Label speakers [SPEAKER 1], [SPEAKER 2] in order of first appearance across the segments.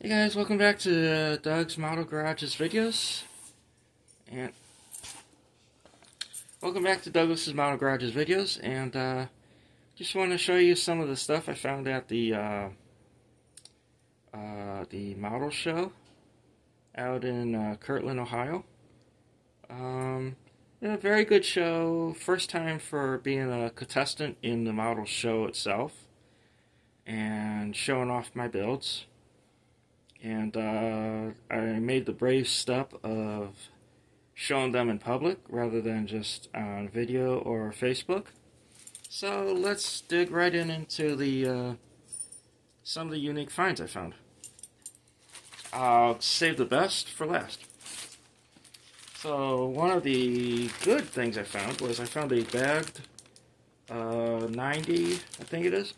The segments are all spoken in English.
[SPEAKER 1] Hey guys, welcome back to uh, Doug's Model Garage's videos. And welcome back to Douglas's Model Garage's videos. And uh, just want to show you some of the stuff I found at the uh, uh the model show out in uh, Kirtland, Ohio. Um, yeah, very good show. First time for being a contestant in the model show itself and showing off my builds and uh, I made the brave step of showing them in public rather than just on video or Facebook. So let's dig right in into the uh, some of the unique finds I found. I'll save the best for last. So one of the good things I found was I found a bagged uh, 90, I think it is,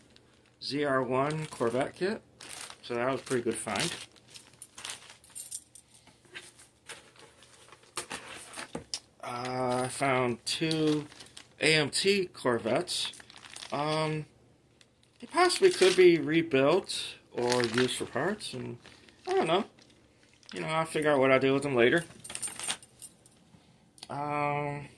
[SPEAKER 1] ZR1 Corvette kit. So that was pretty good find. I found two AMT Corvettes. Um, they possibly could be rebuilt or used for parts, and I don't know. You know, I'll figure out what I'll do with them later. Um,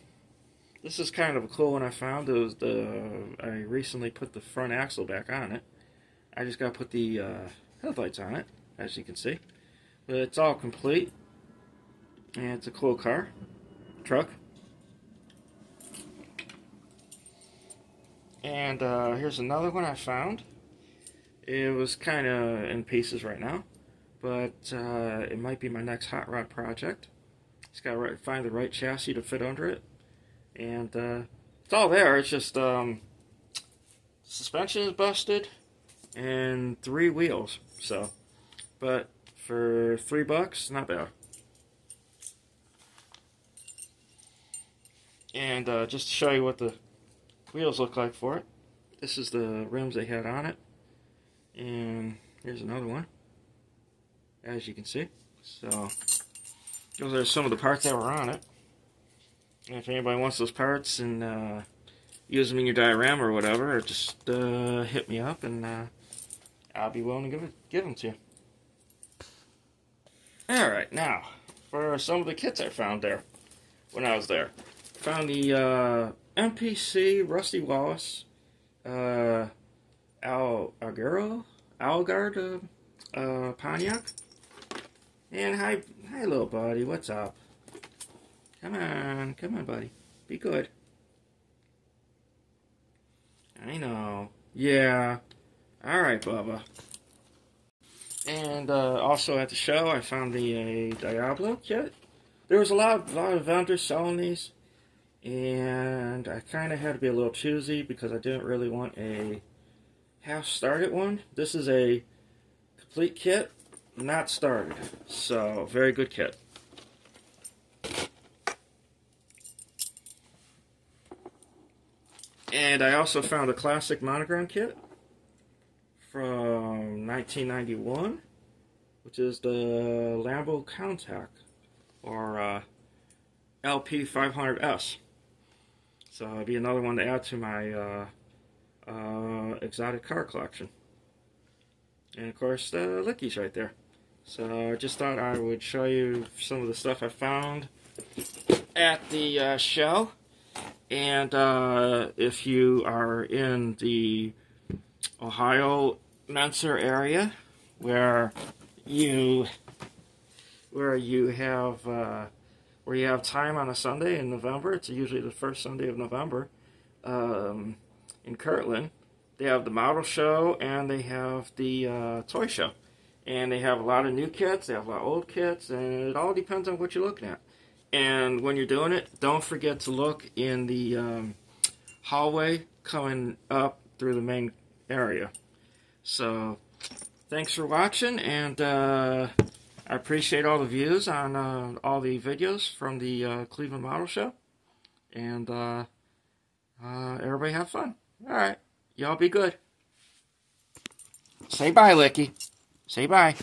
[SPEAKER 1] this is kind of a cool one I found. It was the I recently put the front axle back on it. I just got to put the uh, headlights on it, as you can see. But it's all complete, and it's a cool car truck. And uh, here's another one I found. It was kind of in pieces right now, but uh, it might be my next hot rod project. Just gotta right, find the right chassis to fit under it, and uh, it's all there. It's just um, suspension is busted and three wheels. So, but for three bucks, not bad. And uh, just to show you what the wheels look like for it, this is the rims they had on it. And here's another one, as you can see. So, those are some of the parts that were on it. And if anybody wants those parts and uh, use them in your diorama or whatever, just uh, hit me up and uh, I'll be willing to give, it, give them to you. Alright, now, for some of the kits I found there when I was there. Found the uh, MPC Rusty Wallace uh, Al Aguro Alugard uh, uh, Pontiac. And hi, hi, little buddy. What's up? Come on, come on, buddy. Be good. I know. Yeah. All right, Bubba. And uh, also at the show, I found the uh, Diablo kit. There was a lot, a lot of vendors selling these and I kind of had to be a little choosy because I didn't really want a half started one. This is a complete kit, not started, so very good kit. And I also found a classic monogram kit from 1991, which is the Lambo Countach, or uh, LP500S. So it'll be another one to add to my uh, uh, exotic car collection. And of course, the Licky's right there. So I just thought I would show you some of the stuff I found at the uh, show. And uh, if you are in the Ohio Mentor area, where you where you have uh, where you have time on a Sunday in November. It's usually the first Sunday of November um, in Kirtland. They have the model show and they have the uh, toy show. And they have a lot of new kits, they have a lot of old kits, and it all depends on what you're looking at. And when you're doing it, don't forget to look in the um, hallway coming up through the main area. So, thanks for watching, and uh, I appreciate all the views on uh, all the videos from the uh, Cleveland Model Show. And uh, uh everybody have fun. All right. Y'all be good. Say bye, Licky. Say bye.